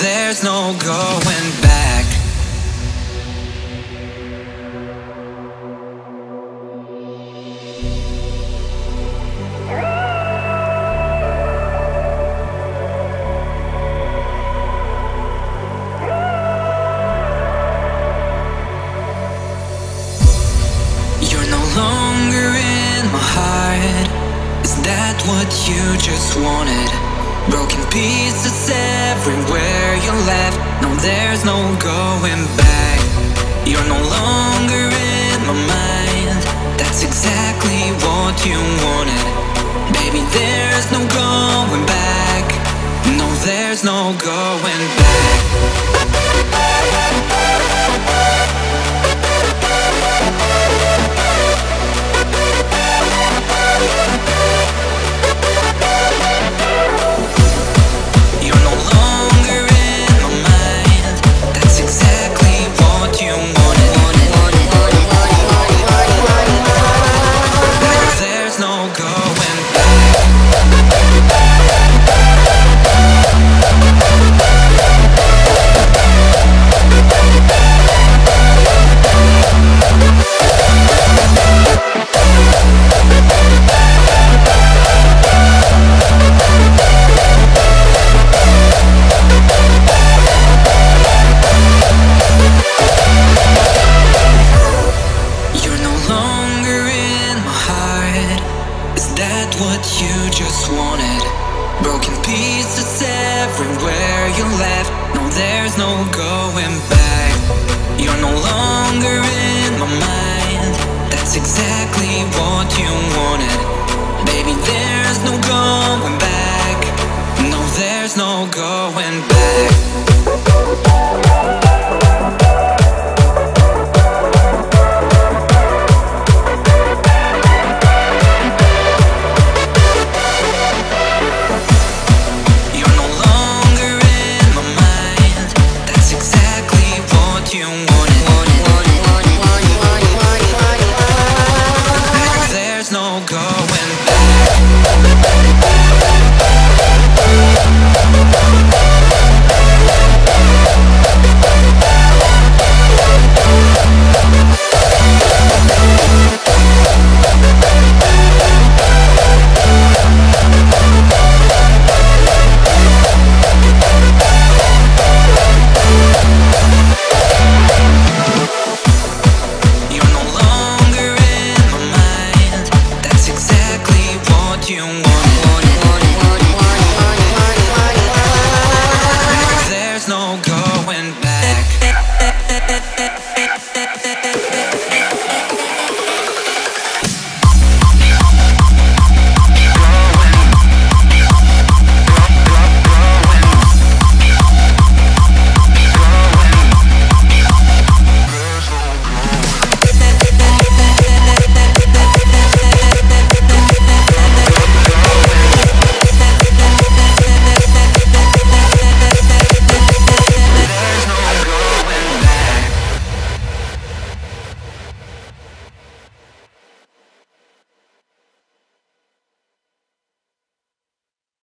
there's no going back. You're no longer in my heart. Is that what you just wanted? Broken pieces everywhere you left. No, there's no going back. You're no longer in my mind. That's exactly what you wanted. Baby, there's no going back. No, there's no going what you just wanted? Broken pieces everywhere you left. No, there's no going back. You're no longer in my mind. That's exactly what you wanted. Baby, there's no going back. No, there's no going back.